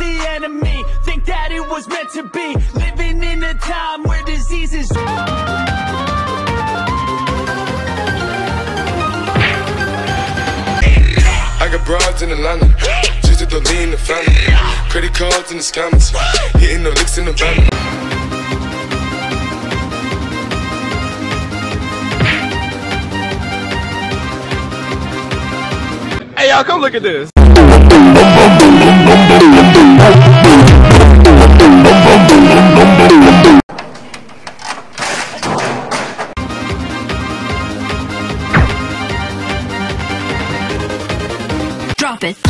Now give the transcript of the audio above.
the enemy. Think that it was meant to be. Living in a time where diseases. I got broads in Atlanta, just to lean in the family. Credit cards in the scammers, hitting the licks in the van. Hey y'all, come look at this. It.